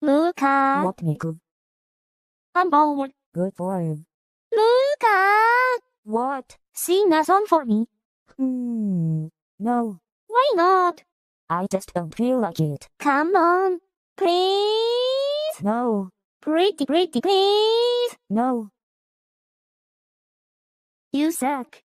What, Nico? I'm bored. Good for you. Luca, What? sing a song for me. Hmm. No, Why not? I just don't feel like it. Come on, please. No, Pretty, pretty, please. no. You suck.